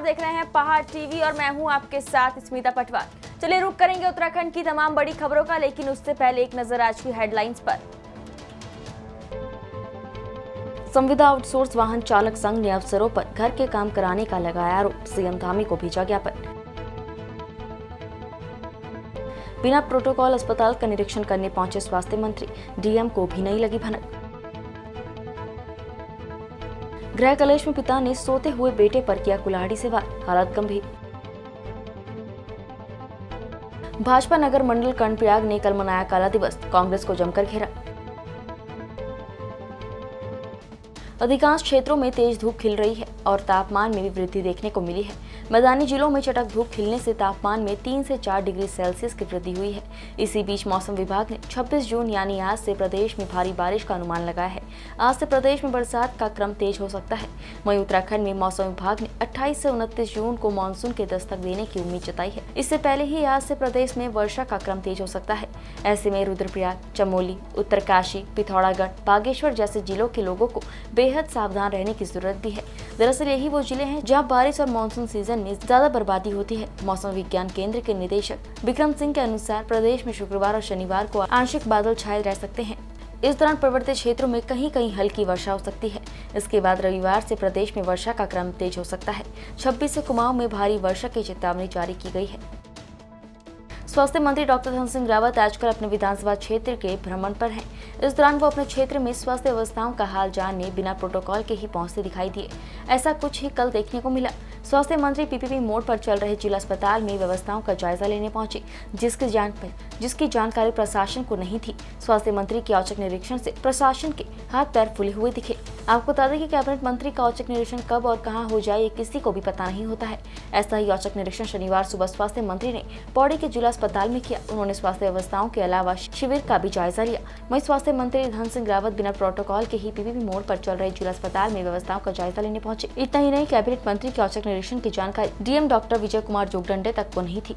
आप देख रहे हैं पहाड़ टीवी और मैं हूँ आपके साथ स्मिता पटवार। चलिए रुक करेंगे उत्तराखंड की तमाम बड़ी खबरों का, लेकिन उससे पहले एक नज़र आज की हेडलाइंस पर। संविदा आउटसोर्स वाहन चालक संघ ने अफसरों पर घर के काम कराने का लगाया आरोप, सीएम धामी को भेजा ज्ञापन। बिना प्रोटोकॉल अस्पताल का निरीक्षण करने पहुँचे स्वास्थ्य मंत्री, डीएम को भी नहीं लगी भनक। गृह कलेश में पिता ने सोते हुए बेटे पर किया कुल्हाड़ी से वार हालत गंभीर। भाजपा नगर मंडल कर्णप्रयाग ने कल मनाया काला दिवस, कांग्रेस को जमकर घेरा। अधिकांश क्षेत्रों में तेज धूप खिल रही है। और तापमान में भी वृद्धि देखने को मिली है। मैदानी जिलों में चटक धूप खिलने से तापमान में तीन से चार डिग्री सेल्सियस की वृद्धि हुई है। इसी बीच मौसम विभाग ने 26 जून यानी आज से प्रदेश में भारी बारिश का अनुमान लगाया है। आज से प्रदेश में बरसात का क्रम तेज हो सकता है। वहीं उत्तराखंड में मौसम विभाग ने अट्ठाईस से उनतीस जून को मानसून के दस्तक देने की उम्मीद जताई है। इससे पहले ही आज से प्रदेश में वर्षा का क्रम तेज हो सकता है। ऐसे में रुद्रप्रयाग, चमोली, उत्तरकाशी, पिथौरागढ़, बागेश्वर जैसे जिलों के लोगों को बेहद सावधान रहने की ज़रूरत भी है। दरअसल यही वो ज़िले हैं जहाँ बारिश और मानसून सीज़न में ज़्यादा बर्बादी होती है। मौसम विज्ञान केंद्र के निदेशक विक्रम सिंह के अनुसार प्रदेश में शुक्रवार और शनिवार को आंशिक बादल छाए रह सकते हैं। इस दौरान पर्वतीय क्षेत्रों में कहीं कहीं हल्की वर्षा हो सकती है। इसके बाद रविवार से प्रदेश में वर्षा का क्रम तेज हो सकता है। 26 से कुमाऊं में भारी वर्षा की चेतावनी जारी की गई है। स्वास्थ्य मंत्री डॉक्टर धन सिंह रावत आजकल अपने विधानसभा क्षेत्र के भ्रमण पर हैं। इस दौरान वो अपने क्षेत्र में स्वास्थ्य व्यवस्थाओं का हाल जानने बिना प्रोटोकॉल के ही पहुँचते दिखाई दिए। ऐसा कुछ ही कल देखने को मिला। स्वास्थ्य मंत्री पीपीपी मोड पर चल रहे जिला अस्पताल में व्यवस्थाओं का जायजा लेने पहुँचे, जिसकी जान जिसकी जानकारी प्रशासन को नहीं थी। स्वास्थ्य मंत्री के औचक निरीक्षण से प्रशासन के हाथ पैर फुले हुए दिखे। आपको बता दें कि कैबिनेट मंत्री का औचक निरीक्षण कब और कहाँ हो जाए, ये किसी को भी पता नहीं होता है। ऐसा ही औचक निरीक्षण शनिवार सुबह स्वास्थ्य मंत्री ने पौड़ी के जिला अस्पताल में किया। उन्होंने स्वास्थ्य व्यवस्थाओं के अलावा शिविर का भी जायजा लिया। वही स्वास्थ्य मंत्री धन सिंह रावत बिना प्रोटोकॉल के ही पीपीपी मोड पर चल रहे जिला अस्पताल में व्यवस्थाओं का जायजा लेने पहुँचे। इतना ही नहीं, कैबिनेट मंत्री के औचक निरीक्षण की जानकारी। डीएम डॉक्टर विजय कुमार जोगडंडे तक को नहीं थी।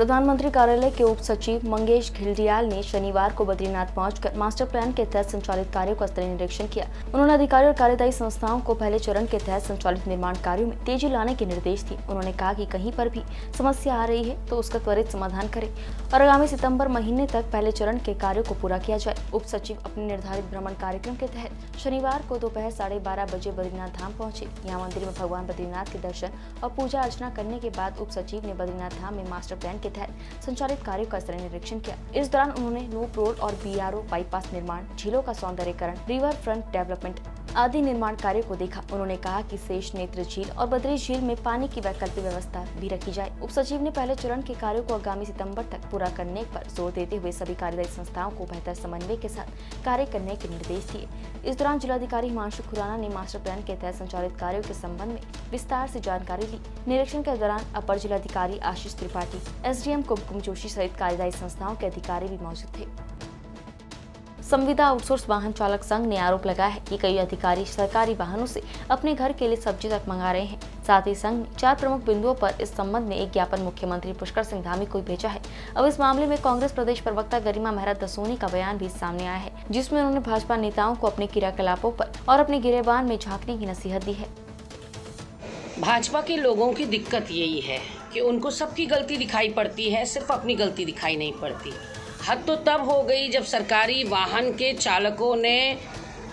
प्रधानमंत्री कार्यालय के उप सचिव मंगेश घिल्डियाल ने शनिवार को बद्रीनाथ पहुंचकर मास्टर प्लान के तहत संचालित कार्यों का स्तरीय निरीक्षण किया। उन्होंने अधिकारी और कार्यदायी संस्थाओं को पहले चरण के तहत संचालित निर्माण कार्यों में तेज़ी लाने के निर्देश दिए। उन्होंने कहा कि कहीं पर भी समस्या आ रही है तो उसका त्वरित समाधान करे और आगामी सितंबर महीने तक पहले चरण के कार्यो को पूरा किया जाए। उप सचिव अपने निर्धारित भ्रमण कार्यक्रम के तहत शनिवार को दोपहर साढ़े बारह बजे बद्रीनाथ धाम पहुँचे। यहाँ मंदिर में भगवान बद्रीनाथ के दर्शन और पूजा अर्चना करने के बाद उप सचिव ने बद्रीनाथ धाम में मास्टर प्लान के तहत संचालित कार्यो का स्तरीय निरीक्षण किया। इस दौरान उन्होंने नूप रोड और बी आर बाईपास निर्माण, झीलों का सौंदर्यकरण, रिवर फ्रंट डेवलपमेंट आदि निर्माण कार्यों को देखा। उन्होंने कहा कि शेष नेत्र झील और बद्री झील में पानी की वैकल्पिक व्यवस्था भी रखी जाए। उप सचिव ने पहले चरण के कार्यों को आगामी सितंबर तक पूरा करने पर ज़ोर देते हुए सभी कार्यदायी संस्थाओं को बेहतर समन्वय के साथ कार्य करने के निर्देश दिए। इस दौरान जिलाधिकारी हिमांशु खुराना ने मास्टर प्लान के तहत संचालित कार्यो के संबंध में विस्तार से जानकारी ली। निरीक्षण के दौरान अपर जिलाधिकारी आशीष त्रिपाठी, एसडीएम कुमकुम जोशी सहित कार्यदायी संस्थाओं के अधिकारी भी मौजूद थे। संविदा आउटसोर्स वाहन चालक संघ ने आरोप लगाया है कि कई अधिकारी सरकारी वाहनों से अपने घर के लिए सब्ज़ी तक मंगा रहे हैं। साथ ही संघ चार प्रमुख बिंदुओं पर इस संबंध में एक ज्ञापन मुख्यमंत्री पुष्कर सिंह धामी को भेजा है। अब इस मामले में कांग्रेस प्रदेश प्रवक्ता गरिमा मेहरा दसोनी का बयान भी सामने आया है, जिसमें उन्होंने भाजपा नेताओं को अपने क्रियाकलापों पर और अपने गिरेबान में झांकने की नसीहत दी है। भाजपा के लोगों की दिक्कत यही है कि उनको सबकी गलती दिखाई पड़ती है, सिर्फ़ अपनी गलती दिखाई नहीं पड़ती। हद तो तब हो गई जब सरकारी वाहन के चालकों ने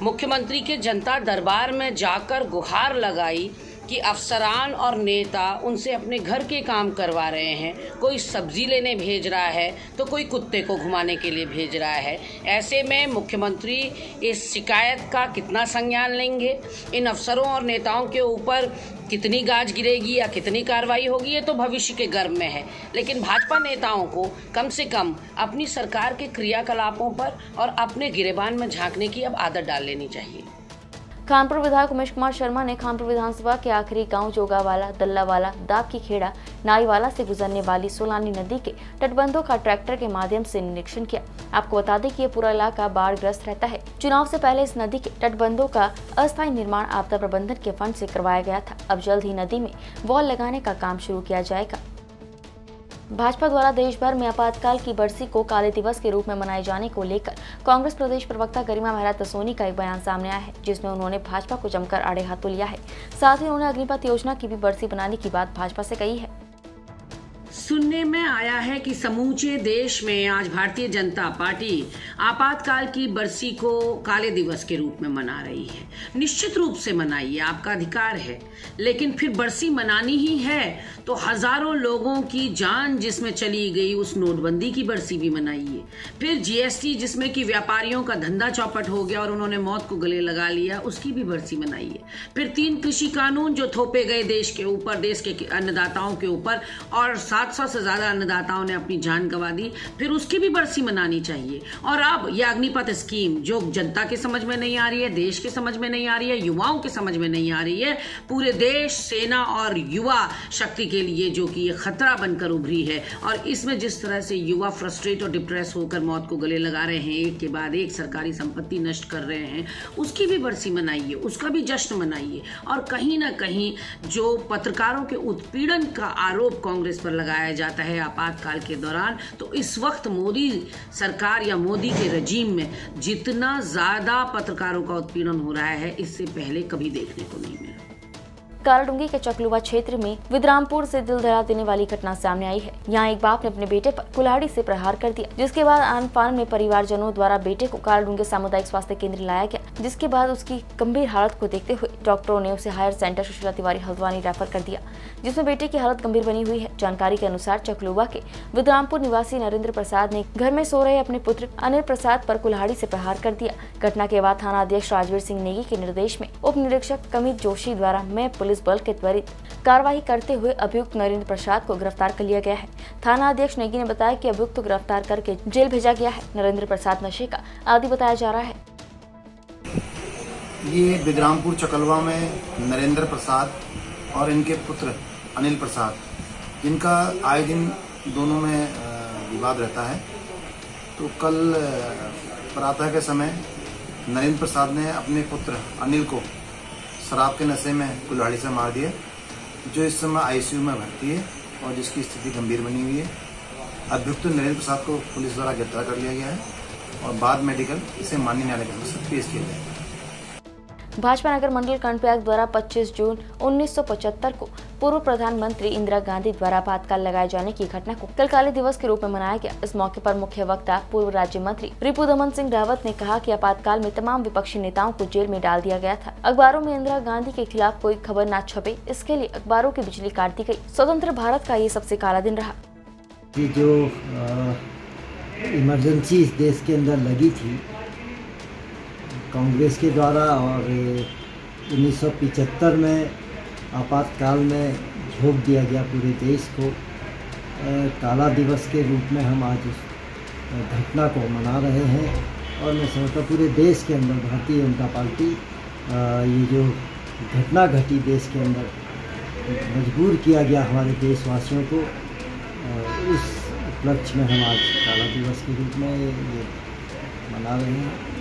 मुख्यमंत्री के जनता दरबार में जाकर गुहार लगाई कि अफसरान और नेता उनसे अपने घर के काम करवा रहे हैं। कोई सब्ज़ी लेने भेज रहा है तो कोई कुत्ते को घुमाने के लिए भेज रहा है। ऐसे में मुख्यमंत्री इस शिकायत का कितना संज्ञान लेंगे? इन अफसरों और नेताओं के ऊपर कितनी गाज गिरेगी या कितनी कार्रवाई होगी, ये तो भविष्य के गर्भ में है। लेकिन भाजपा नेताओं को कम से कम अपनी सरकार के क्रियाकलापों पर और अपने गिरेबान में झांकने की अब आदत डाल लेनी चाहिए। खानपुर विधायक उमेश कुमार शर्मा ने खानपुर विधानसभा के आखिरी गाँव जोगावाला, दल्लावाला दाब की खेड़ा, नाईवाला से गुजरने वाली सोलानी नदी के तटबंधों का ट्रैक्टर के माध्यम से निरीक्षण किया। आपको बता दें कि ये पूरा इलाका बाढ़ ग्रस्त रहता है। चुनाव से पहले इस नदी के तटबंधों का अस्थायी निर्माण आपदा प्रबंधन के फंड से करवाया गया था। अब जल्द ही नदी में वॉल लगाने का काम शुरू किया जाएगा। भाजपा द्वारा देश भर में आपातकाल की बरसी को काले दिवस के रूप में मनाए जाने को लेकर कांग्रेस प्रदेश प्रवक्ता गरिमा मेहरा तसोनी का एक बयान सामने आया है, जिसमें उन्होंने भाजपा को जमकर आड़े हाथों लिया है। साथ ही उन्होंने अग्निपथ योजना की भी बरसी बनाने की बात भाजपा से कही है। सुनने में आया है कि समूचे देश में आज भारतीय जनता पार्टी आपातकाल की बरसी को काले दिवस के रूप में मना रही है। निश्चित रूप से मनाइए आपका अधिकार है। लेकिन फिर बरसी मनानी ही है तो हज़ारों लोगों की जान जिसमें चली गई, उस नोटबंदी की बरसी भी मनाइए। फिर जीएसटी जिसमें कि व्यापारियों का धंधा चौपट हो गया और उन्होंने मौत को गले लगा लिया, उसकी भी बरसी मनाइए। फिर तीन कृषि कानून जो थोपे गए देश के ऊपर, देश के अन्नदाताओं के ऊपर, और साथ 700 से ज़्यादा अन्नदाताओं ने अपनी जान गंवा दी, फिर उसकी भी बरसी मनानी चाहिए। और अब यह अग्निपथ स्कीम, जो जनता के समझ में नहीं आ रही है, देश के समझ में नहीं आ रही है, युवाओं के समझ में नहीं आ रही है, पूरे देश, सेना और युवा शक्ति के लिए जो कि ये खतरा बनकर उभरी है। और इसमें जिस तरह से युवा फ्रस्ट्रेट और डिप्रेस होकर मौत को गले लगा रहे हैं, एक के बाद एक सरकारी संपत्ति नष्ट कर रहे हैं, उसकी भी बरसी मनाइए, उसका भी जश्न मनाइए। और कहीं ना कहीं जो पत्रकारों के उत्पीड़न का आरोप कांग्रेस पर लगाया जाता है आपातकाल के दौरान। तो इस वक्त मोदी सरकार या मोदी के रजीम में जितना ज़्यादा पत्रकारों का उत्पीड़न हो रहा है, इससे पहले कभी देखने को नहीं मिला। काराडूँगी के चकलुवा क्षेत्र में विद्रामपुर से दिल दहला देने वाली घटना सामने आई है। यहाँ एक बाप ने अपने बेटे पर कुल्हाड़ी से प्रहार कर दिया, जिसके बाद आन पान में परिवारजनों द्वारा बेटे को काराडूँगी सामुदायिक स्वास्थ्य केंद्र लाया गया, जिसके बाद उसकी गंभीर हालत को देखते हुए डॉक्टरों ने उसे higher centre Sushila Tiwari Haldwani refer कर दिया, जिसमें बेटे की हालत गंभीर बनी हुई है। जानकारी के अनुसार चकलुवा के विद्रामपुर निवासी नरेंद्र प्रसाद ने घर में सो रहे अपने पुत्र अनिल प्रसाद पर कुल्हाड़ी से प्रहार कर दिया। घटना के बाद थाना अध्यक्ष राजवीर सिंह नेगी के निर्देश में उप निरीक्षक कमित जोशी द्वारा मैं पुलिस पुलिस बल के त्वरित कार्रवाई करते हुए अभियुक्त नरेंद्र प्रसाद को गिरफ़्तार कर लिया गया है। थाना अध्यक्ष नेगी ने बताया कि अभियुक्त को गिरफ़्तार करके जेल भेजा गया है। नरेंद्र प्रसाद नशे का आदि बताया जा रहा है। ये बिग्रामपुर चकलवा में नरेंद्र प्रसाद और इनके पुत्र अनिल प्रसाद इनका आए दिन दोनों में विवाद रहता है। तो कल प्रातः के समय नरेंद्र प्रसाद ने अपने पुत्र अनिल को शराब के नशे में कुल्हाड़ी से मार दिया जो इस समय आईसीयू में भर्ती है और जिसकी स्थिति गंभीर बनी हुई है। अभियुक्त नरेंद्र प्रसाद को पुलिस द्वारा गिरफ़्तार कर लिया गया है और बाद मेडिकल इसे माननीय न्यायालय के पेश किया जाएगा। भाजपा नगर मंडल कर्णप्रयाग द्वारा 25 जून 1975 को पूर्व प्रधानमंत्री इंदिरा गांधी द्वारा आपातकाल लगाए जाने की घटना को कल काले दिवस के रूप में मनाया गया। इस मौके पर मुख्य वक्ता, पूर्व राज्य मंत्री रिपु दमन सिंह रावत ने कहा कि आपातकाल में तमाम विपक्षी नेताओं को जेल में डाल दिया गया था। अखबारों में इंदिरा गांधी के खिलाफ कोई खबर न छपे, इसके लिए अखबारों की बिजली काट दी गई स्वतंत्र भारत का ये सबसे काला दिन रहा। जो इमरजेंसी इस देश के अंदर लगी थी कांग्रेस के द्वारा और उन्नीस में आपातकाल में झोंक दिया गया पूरे देश को काला दिवस के रूप में हम आज उस घटना को मना रहे हैं। और मैं समझता पूरे देश के अंदर, भारतीय जनता पार्टी ये जो घटना घटी देश के अंदर, मजबूर किया गया हमारे देशवासियों को इस उपलक्ष्य में हम आज काला दिवस के रूप में ये मना रहे हैं।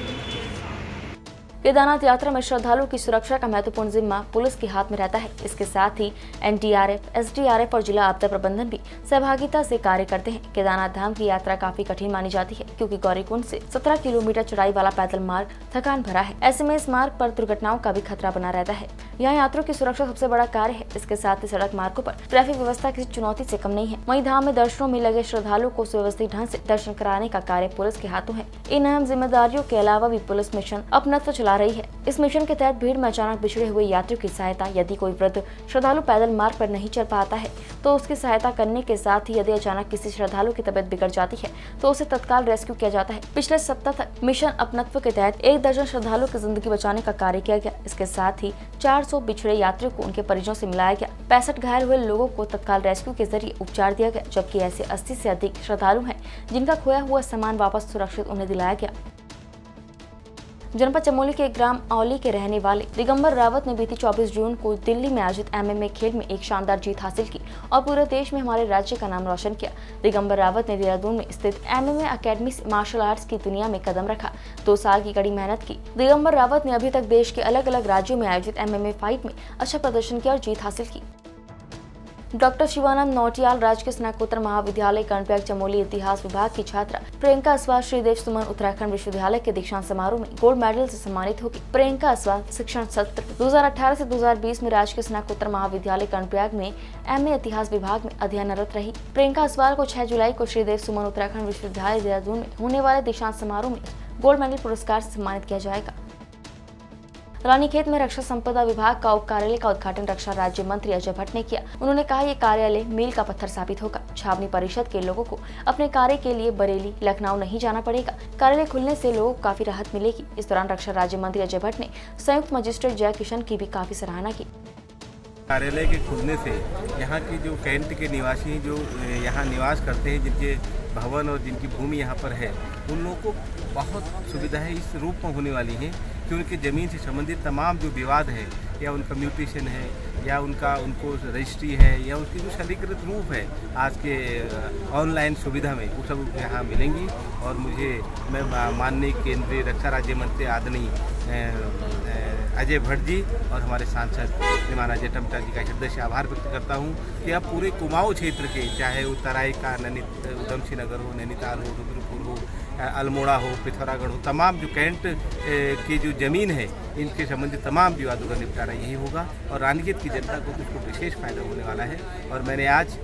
केदारनाथ यात्रा में श्रद्धालुओं की सुरक्षा का महत्वपूर्ण जिम्मा पुलिस के हाथ में रहता है। इसके साथ ही एनडीआरएफ, एसडीआरएफ और जिला आपदा प्रबंधन भी सहभागिता से कार्य करते हैं। केदारनाथ धाम की यात्रा काफ़ी कठिन मानी जाती है क्योंकि गौरीकुंड से 17 किलोमीटर चौड़ाई वाला पैदल मार्ग थकान भरा है। ऐसे में इस मार्ग पर दुर्घटनाओं का भी खतरा बना रहता है। यहाँ यात्रियों की सुरक्षा सबसे बड़ा कार्य है। इसके साथ ही सड़क मार्गो पर ट्रैफ़िक व्यवस्था किसी चुनौती से कम नहीं है। वही धाम में दर्शनों में लगे श्रद्धालुओं को सुव्यवस्थित ढंग ऐसी दर्शन कराने का कार्य पुलिस के हाथों है। इन अहम जिम्मेदारियों के अलावा भी पुलिस मिशन अपना चला रही है। इस मिशन के तहत भीड़ में अचानक बिछड़े हुए यात्रियों की सहायता, यदि कोई वृद्ध श्रद्धालु पैदल मार्ग पर नहीं चल पाता है तो उसकी सहायता करने के साथ ही यदि अचानक किसी श्रद्धालु की तबियत बिगड़ जाती है तो उसे तत्काल रेस्क्यू किया जाता है। पिछले सप्ताह तक मिशन अपनत्व के तहत एक दर्जन श्रद्धालुओं की ज़िंदगी बचाने का कार्य किया गया। इसके साथ ही 400 बिछड़े यात्रियों को उनके परिजनों से मिलाया गया। पैंसठ घायल हुए लोगों को तत्काल रेस्क्यू के ज़रिए उपचार दिया गया, जबकि ऐसे अस्सी से अधिक श्रद्धालु हैं, जिनका खोया हुआ सामान वापस सुरक्षित उन्हें दिलाया गया। जनपद चमोली के ग्राम औली के रहने वाले दिगंबर रावत ने बीती 24 जून को दिल्ली में आयोजित एमएमए खेल में एक शानदार जीत हासिल की और पूरे देश में हमारे राज्य का नाम रोशन किया। दिगंबर रावत ने देहरादून में स्थित एमएमए अकेडमी से मार्शल आर्ट्स की दुनिया में कदम रखा। दो साल की कड़ी मेहनत की। दिगंबर रावत ने अभी तक देश के अलग अलग राज्यों में आयोजित एमएमए फाइट में अच्छा प्रदर्शन किया और जीत हासिल की। डॉक्टर शिवानंद नौटियाल, राजकीय स्नाकोत्तर महाविद्यालय, कर्णप्रयाग, चमोली इतिहास विभाग की छात्रा। प्रियंका अस्वाल, श्रीदेव सुमन, उत्तराखंड विश्वविद्यालय के दीक्षांत समारोह में गोल्ड मेडल से सम्मानित होगी। प्रियंका अस्वाल, शिक्षण सत्र 2018 से 2020 में राजकीय स्नाकोत्तर महाविद्यालय, कर्णप्रयाग में एमए इतिहास विभाग में अध्ययनरत रही। प्रियंका अस्वाल को 6 जुलाई को श्रीदेव सुमन, उत्तराखंड विश्वविद्यालय देहरादून में होने वाले दीक्षांत समारोह में गोल्ड मेडल पुरस्कार से सम्मानित किया जाएगा। रानीखेत में रक्षा संपदा विभाग का उप कार्यालय का उद्घाटन रक्षा राज्य मंत्री अजय भट्ट ने किया। उन्होंने कहा, ये कार्यालय मील का पत्थर साबित होगा। छावनी परिषद के लोगों को अपने कार्य के लिए बरेली, लखनऊ नहीं जाना पड़ेगा। कार्यालय खुलने से लोगों को काफ़ी राहत मिलेगी। इस दौरान रक्षा राज्य मंत्री अजय भट्ट ने संयुक्त मजिस्ट्रेट जय किशन की भी काफ़ी सराहना की। कार्यालय के खुलने से यहाँ की जो कैंट के निवासी जो यहाँ निवास करते हैं, जिनके भवन और जिनकी भूमि यहाँ पर है, उन लोगों को बहुत सुविधाएँ इस रूप में होने वाली हैं। कि उनके ज़मीन से संबंधित तमाम जो विवाद है, या उनका म्यूटेशन है, या उनका, उनको रजिस्ट्री है, या उसकी जो सरलीकृत रूप है, आज के ऑनलाइन सुविधा में, वो सब यहाँ मिलेंगी। और मुझे, मैं माननीय केंद्रीय रक्षा राज्य मंत्री आदरणीय अजय भट्ट जी और हमारे सांसद निमान अजय टमटा जी का हृदय से आभार व्यक्त करता हूँ कि अब पूरे कुमाऊँ क्षेत्र के, चाहे वो तराई का नैनी उधमसिंह नगर हो, नैनीताल हो, रुद्रपुर हो अल्मोड़ा हो, पिथौरागढ़ हो, तमाम जो कैंट की जो ज़मीन है, इनके संबंधित तमाम विवादों का निपटारा यही होगा। और रानीगीत की जनता को उसको विशेष फ़ायदा होने वाला है। और मैंने आज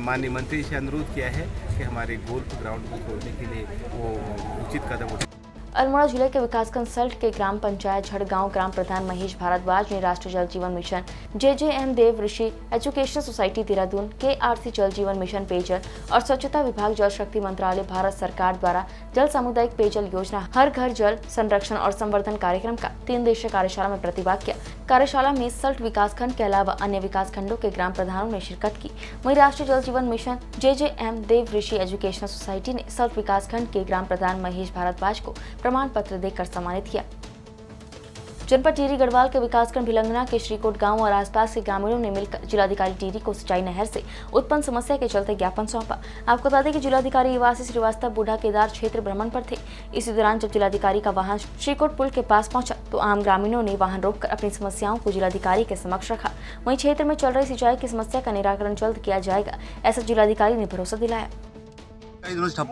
माननीय मंत्री से अनुरोध किया है कि हमारे गोल्फ ग्राउंड को खोलने के लिए वो उचित कदम उठाए। अल्मोड़ा ज़िले के विकास कंसल्ट के ग्राम पंचायत झड़गांव ग्राम प्रधान महेश भारद्वाज ने Rashtriya Jal Jeevan mission J J M Dev Rishi, education society Dehradun के आर सी जल जीवन मिशन पेयजल और स्वच्छता विभाग जल शक्ति मंत्रालय भारत सरकार द्वारा जल सामुदायिक पेयजल योजना, हर घर जल संरक्षण और संवर्धन कार्यक्रम का तीन दिवसीय कार्यशाला में प्रतिभाग किया। कार्यशाला में सल्ट विकास खंड के अलावा अन्य विकास खंडों के ग्राम प्रधानों ने शिरकत की। वहीं Rashtriya Jal Jeevan mission J J M Dev Rishi education society ने सल्ट विकास खंड के ग्राम प्रधान महेश भारद्वाज को प्रमाण पत्र देकर सम्मानित किया। जनपद टिहरी गढ़वाल के विकासखंड भिलंगना के श्रीकोट गाँव और आसपास के ग्रामीणों ने मिलकर जिलाधिकारी टिहरी को सिंचाई नहर से उत्पन्न समस्या के चलते ज्ञापन सौंपा। आपको बता दें कि जिलाधिकारी युवासी श्रीवास्तव बूढ़ा केदार क्षेत्र भ्रमण पर थे। इसी दौरान जब जिलाधिकारी का वाहन श्रीकोट पुल के पास पहुँचा तो आम ग्रामीणों ने वाहन रोककर अपनी समस्याओं को जिलाधिकारी के समक्ष रखा। वहीं क्षेत्र में चल रही सिंचाई की समस्या का निराकरण जल्द किया जाएगा, ऐसा जिलाधिकारी ने भरोसा दिलाया।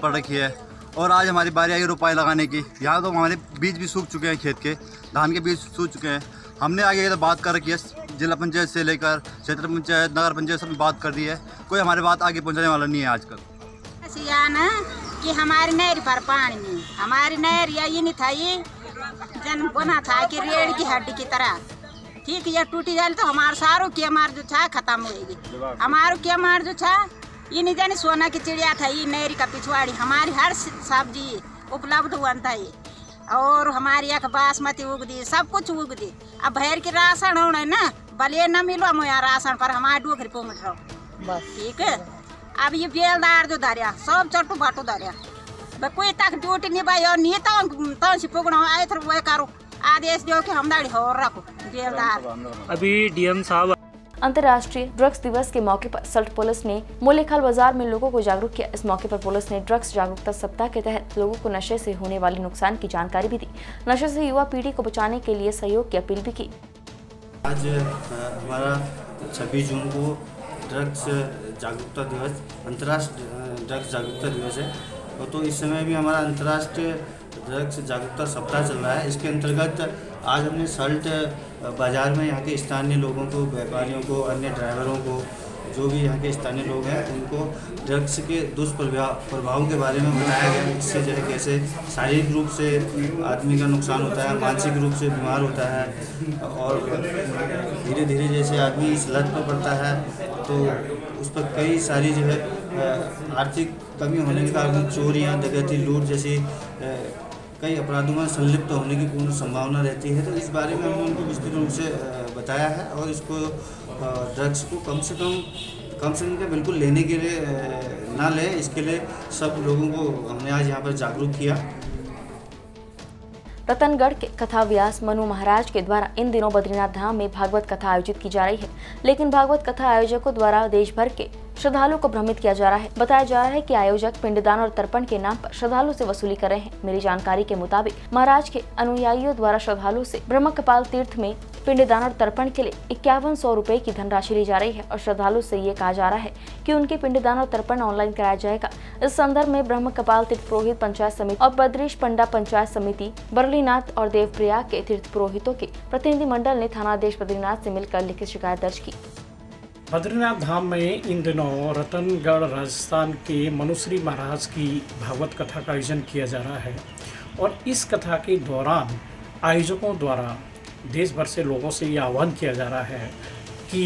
रखी है। और आज हमारी बारी आई रोपाई लगाने की। यहाँ तो हमारे बीज भी सूख चुके हैं खेत के, धान के बीज सूख चुके हैं। हमने आगे तो बात कर रखी है, जिला पंचायत से लेकर क्षेत्र पंचायत, नगर पंचायत सब बात कर दी है। कोई हमारे बात आगे पहुँचाने वाला नहीं है आजकल। कि हमारी नहर पर पानी नहीं। हमारी नहर ये नहीं था, ये जन बना था कि रेड़ की हड्डी की तरह। ठीक है टूटी जाए तो हमारे सारों की हमार जो था खत्म होगी हमारो की हमार जो था ये नहीं जाने सोना की चिड़िया था ये नेरी का पिछवाड़ी। हमारी हर सब्ज़ी उपलब्ध हुआ था ये। और हमारी एक बासमती उग दी सब कुछ उग दी। अब भैर की राशन होना ना भले न मिलो मोया राशन पर हमारे डोखरी को मिट रहो। बस। ठीक है? अब ये बेलदार जो धरिया सब चट्टू बाटू धरिया। कोई तक ड्यूटी नहीं भाई और नहीं तो तो सिपुगना आए थे वो करो। आदेश दो कि हम दाड़ी हो रखो बेलदार। अभी डीएम साहब अंतर्राष्ट्रीय ड्रग्स दिवस के मौके पर सल्ट पुलिस ने मूल्यखाल बाज़ार में लोगों को जागरूक किया। इस मौके पर पुलिस ने ड्रग्स जागरूकता सप्ताह के तहत लोगों को नशे से होने वाले नुकसान की जानकारी भी दी। नशे से युवा पीढ़ी को बचाने के लिए सहयोग की अपील भी की। आज हमारा छब्बीस जून को ड्रग्स जागरूकता दिवस अंतर्राष्ट्रीय ड्रग्स जागरूकता दिवस है। तो इस समय भी हमारा अंतर्राष्ट्रीय ड्रग्स जागरूकता सप्ताह चल रहा है। इसके अंतर्गत आज हमने सल्ट बाज़ार में यहाँ के स्थानीय लोगों को, व्यापारियों को, अन्य ड्राइवरों को, जो भी यहाँ के स्थानीय लोग हैं, उनको ड्रग्स के दुष्प्रभाव के बारे में बताया गया इससे जो है कैसे शारीरिक रूप से आदमी का नुकसान होता है, मानसिक रूप से बीमार होता है, और धीरे धीरे जैसे आदमी इस लत पर पड़ता है तो उस पर कई सारी जो है आर्थिक कमी होने के कारण चोरियाँ, डकैती, लूट जैसी कई अपराधों में संलिप्त होने की पूर्ण संभावना रहती है तो इस बारे में हमने उनको विस्तृत रूप से बताया है और इसको ड्रग्स को कम से कम कम से कम बिल्कुल लेने के लिए ना ले। इसके लिए सब लोगों को हमने आज यहाँ पर जागरूक किया। रतनगढ़ के कथा व्यास मनु महाराज के द्वारा इन दिनों बद्रीनाथ धाम में भागवत कथा आयोजित की जा रही है। लेकिन भागवत कथा आयोजकों द्वारा देश भर के श्रद्धालुओं को भ्रमित किया जा रहा है। बताया जा रहा है कि आयोजक पिंडदान और तर्पण के नाम पर श्रद्धालु से वसूली कर रहे हैं। मेरी जानकारी के मुताबिक महाराज के अनुयायियों द्वारा श्रद्धालुओं से ब्रह्म कपाल तीर्थ में पिंडदान और तर्पण के लिए इक्यावन सौ रूपए की धनराशि ली जा रही है और श्रद्धालु से ये कहा जा रहा है कि उनके पिंडदान और तर्पण ऑनलाइन कराया जाएगा। इस संदर्भ में ब्रह्म कपाल तीर्थ पुरोहित पंचायत समिति और बद्रीश पंडा पंचायत समिति, बरलीनाथ और देवप्रयाग के तीर्थ पुरोहितों के प्रतिनिधि मंडल ने थानाधीश बद्रीनाथ से मिलकर लिखित शिकायत दर्ज की। बद्रीनाथ धाम में इन दिनों रतनगढ़ राजस्थान के मनुश्री महाराज की भागवत कथा का आयोजन किया जा रहा है और इस कथा के दौरान आयोजकों द्वारा देश भर से लोगों से ये आह्वान किया जा रहा है कि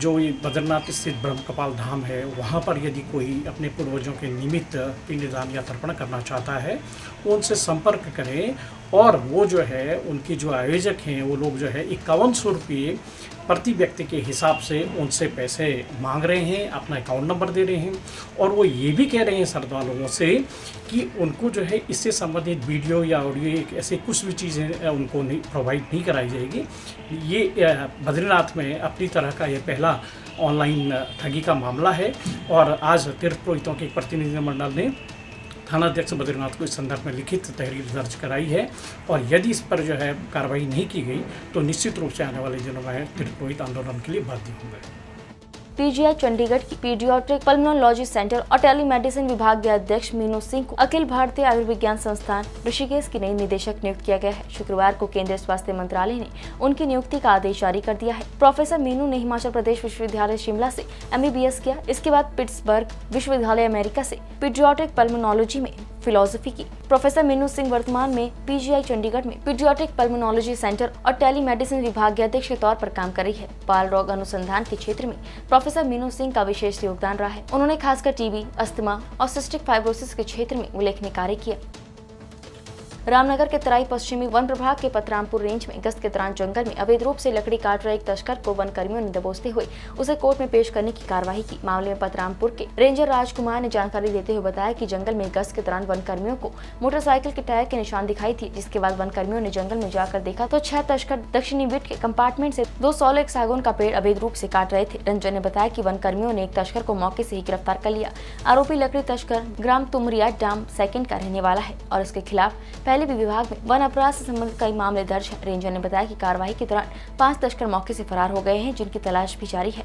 जो ये बद्रीनाथ स्थित ब्रह्म कपाल धाम है, वहाँ पर यदि कोई अपने पूर्वजों के निमित्त पिंडदान या तर्पण करना चाहता है वो उनसे संपर्क करें और वो जो है, उनके जो आयोजक हैं, वो लोग जो है, इक्यावन सौ रुपये प्रति व्यक्ति के हिसाब से उनसे पैसे मांग रहे हैं, अपना अकाउंट नंबर दे रहे हैं और वो ये भी कह रहे हैं सरदार लोगों से कि उनको जो है इससे संबंधित वीडियो या ऑडियो एक ऐसे कुछ भी चीज़ें उनको नहीं प्रोवाइड नहीं कराई जाएगी। ये बद्रीनाथ में अपनी तरह का ये पहला ऑनलाइन ठगी का मामला है और आज तीर्थ पुरोहितों के प्रतिनिधिमंडल ने थानाध्यक्ष बद्रीनाथ को इस संदर्भ में लिखित तहरीर दर्ज कराई है और यदि इस पर जो है कार्रवाई नहीं की गई तो निश्चित रूप से आने वाले दिनों में त्रिपुरोहित आंदोलन के लिए बाध्य होंगे। पीजीआई चंडीगढ़ की पीडियाट्रिक पल्मोनोलॉजी सेंटर और टेलीमेडिसिन विभाग के अध्यक्ष मीनू सिंह को अखिल भारतीय आयुर्विज्ञान संस्थान ऋषिकेश की नई निदेशक नियुक्त किया गया है। शुक्रवार को केंद्रीय स्वास्थ्य मंत्रालय ने उनकी नियुक्ति का आदेश जारी कर दिया है। प्रोफेसर मीनू ने हिमाचल प्रदेश विश्वविद्यालय शिमला से एमबीबीएस किया। इसके बाद पिट्सबर्ग विश्वविद्यालय अमेरिका से पीडियाट्रिक पल्मोनोलॉजी में फिलोसफी की। प्रोफेसर मीनू सिंह वर्तमान में पीजीआई चंडीगढ़ में पीडियाट्रिक पल्मोनोलॉजी सेंटर और टेली मेडिसिन विभाग के अध्यक्ष के तौर पर काम कर रही है। बाल रोग अनुसंधान के क्षेत्र में प्रोफेसर मीनू सिंह का विशेष योगदान रहा है। उन्होंने खासकर टीबी अस्थमा और सिस्टिक फाइब्रोसिस के क्षेत्र में उल्लेखनीय कार्य किया। रामनगर के तराई पश्चिमी वन प्रभाग के पतरामपुर रेंज में गश्त के दौरान जंगल में अवैध रूप से लकड़ी काट रहे एक तस्कर को वन कर्मियों ने दबोचते हुए उसे कोर्ट में पेश करने की कार्रवाई की। मामले में पतरामपुर के रेंजर राजकुमार ने जानकारी देते हुए बताया की जंगल में गश्त के दौरान वन कर्मियों को मोटरसाइकिल के टायर के निशान दिखाई थी, जिसके बाद वन कर्मियों ने जंगल में जाकर देखा तो छह तस्कर दक्षिणी बिट के कंपार्टमेंट से दो सौ एक सागौन का पेड़ अवैध रूप से काट रहे थे। रंजन ने बताया की वन कर्मियों ने एक तस्कर को मौके ऐसी ही गिरफ़्तार कर लिया। आरोपी लकड़ी तस्कर ग्राम तुमरिया डाम सेकंड का रहने वाला है और उसके खिलाफ पहले भी विभाग में वन अपराध से संबंधित कई मामले दर्ज हैं। रेंजर ने बताया कि कार्रवाई के दौरान पाँच तस्कर मौके से फरार हो गए हैं, जिनकी तलाश भी जारी है।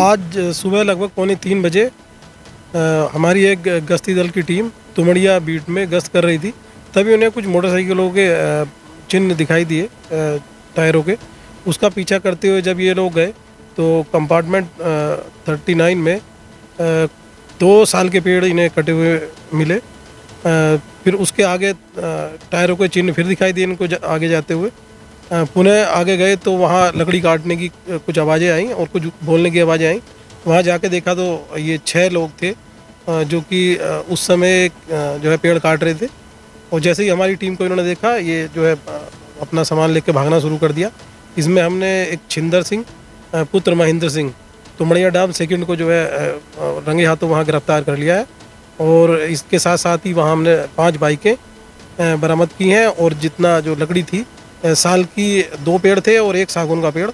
आज सुबह लगभग पौने तीन बजे हमारी एक गश्ती दल की टीम तुमड़िया बीट में गश्त कर रही थी। तभी उन्हें कुछ मोटरसाइकिलों के चिन्ह दिखाई दिए टायरों के। उसका पीछा करते हुए जब ये लोग गए तो कंपार्टमेंट थर्टी नाइन में दो साल के पेड़ इन्हें कटे हुए मिले। फिर उसके आगे टायरों के चिन्ह फिर दिखाई दिए इनको आगे जाते हुए। पुनः आगे गए तो वहाँ लकड़ी काटने की कुछ आवाज़ें आई और कुछ बोलने की आवाज़ें आई। वहाँ जाके देखा तो ये छः लोग थे जो कि उस समय जो है पेड़ काट रहे थे। और जैसे ही हमारी टीम को इन्होंने देखा, ये जो है अपना सामान लेके भागना शुरू कर दिया। इसमें हमने एक छिंदर सिंह पुत्र महेंद्र सिंह, तुमड़िया डाम सेकंड को जो है रंगे हाथों वहाँ गिरफ़्तार कर लिया है। और इसके साथ साथ ही वहाँ हमने पाँच बाइकें बरामद की हैं और जितना जो लकड़ी थी साल की दो पेड़ थे और एक सागुन का पेड़,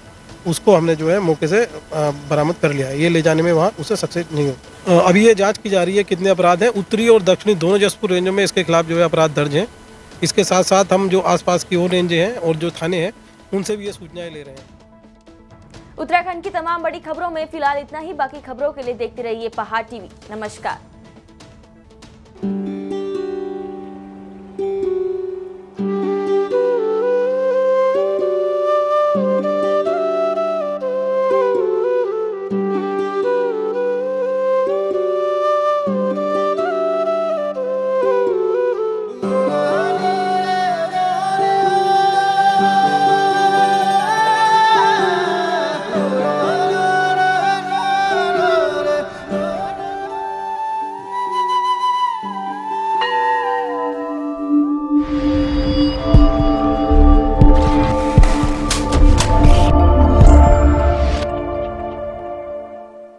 उसको हमने जो है मौके से बरामद कर लिया ये ले जाने में वहाँ उसे सक्सेस नहीं हो अभी ये जाँच की जा रही है कितने अपराध हैं। उत्तरी और दक्षिणी दोनों जसपुर रेंजों में इसके खिलाफ जो है अपराध दर्ज हैं। इसके साथ साथ हम जो आसपास की और रेंजें हैं और जो थाने हैं, उनसे भी ये सूचनाएँ ले रहे हैं। उत्तराखंड की तमाम बड़ी खबरों में फ़िलहाल इतना ही। बाकी खबरों के लिए देखते रहिए पहाड़ टीवी। नमस्कार। Thank you.